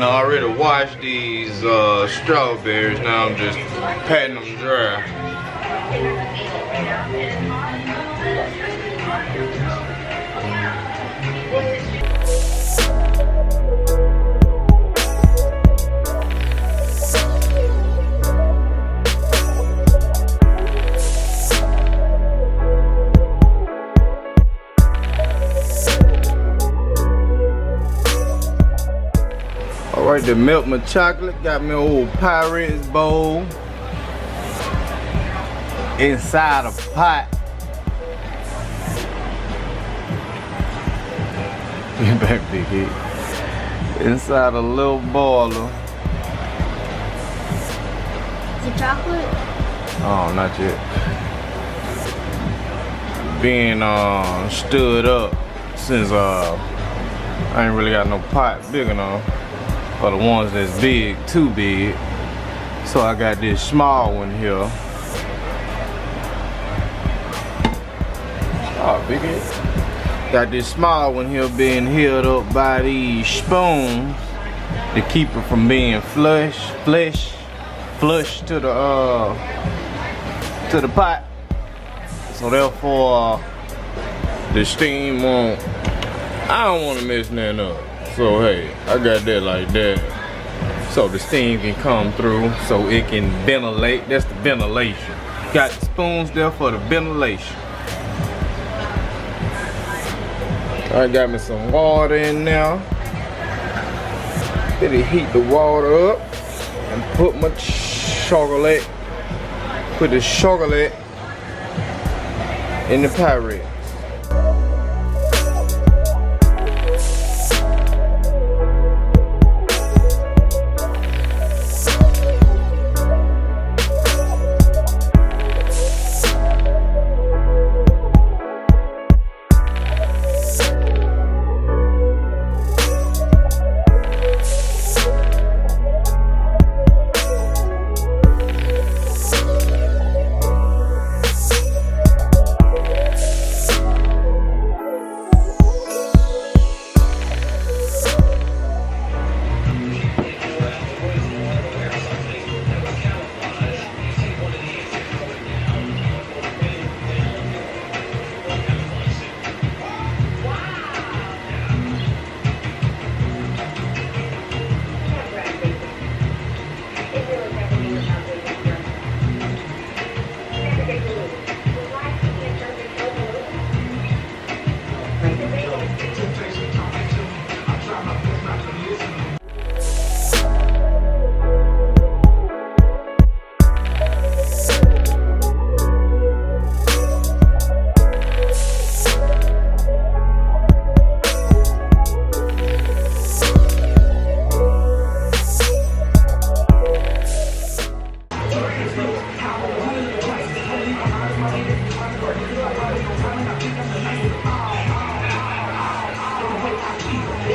done already washed these uh, strawberries. Now I'm just patting them dry. Alright, to melt my chocolate, got me old Pyrex bowl inside a pot. Get back, big head. Inside a little boiler. Is it chocolate? Oh, not yet. Being uh, stood up since uh, I ain't really got no pot big enough for the ones that's big, too big. So I got this small one here. Oh, big head. Got this small one here being held up by these spoons to keep it from being flush, flush, flush to the uh to the pot. So therefore uh, the steam won't I don't want to mess nothing up. So hey, I got that like that. So the steam can come through so it can ventilate. That's the ventilation. Got the spoons there for the ventilation. I got me some water in there. Let it heat the water up and put my chocolate, put the chocolate in the Pyrex. Thank.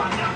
Help,